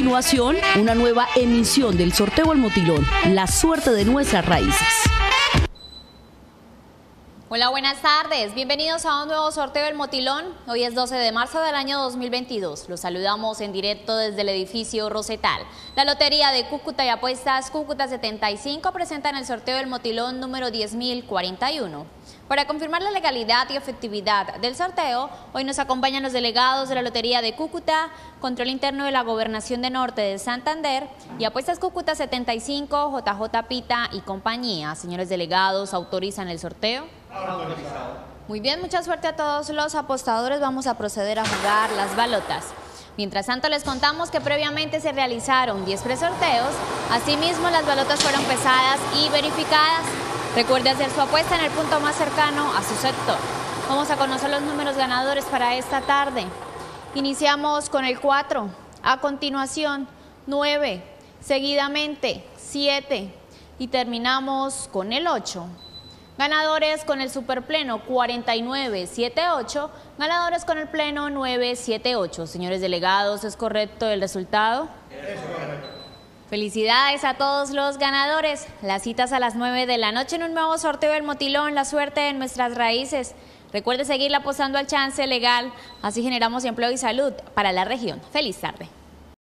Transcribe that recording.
continuación, una nueva emisión del sorteo al motilón, la suerte de nuestras raíces. Hola, buenas tardes. Bienvenidos a un nuevo sorteo del Motilón. Hoy es 12 de marzo del año 2022. Los saludamos en directo desde el edificio Rosetal. La Lotería de Cúcuta y Apuestas Cúcuta 75 presentan el sorteo del Motilón número 10041. Para confirmar la legalidad y efectividad del sorteo, hoy nos acompañan los delegados de la Lotería de Cúcuta, Control Interno de la Gobernación de Norte de Santander y Apuestas Cúcuta 75, JJ Pita y compañía. Señores delegados, ¿autorizan el sorteo? Muy bien, mucha suerte a todos los apostadores. Vamos a proceder a jugar las balotas. Mientras tanto, les contamos que previamente se realizaron 10 presorteos. Asimismo, las balotas fueron pesadas y verificadas. Recuerde hacer su apuesta en el punto más cercano a su sector. Vamos a conocer los números ganadores para esta tarde. Iniciamos con el 4, a continuación 9, seguidamente 7 y terminamos con el 8. Ganadores con el superpleno 4978, ganadores con el pleno 978. Señores delegados, ¿es correcto el resultado? Felicidades a todos los ganadores. Las citas a las 9 de la noche en un nuevo sorteo del Motilón, la suerte en nuestras raíces. Recuerde seguir apostando al chance legal, así generamos empleo y salud para la región. Feliz tarde.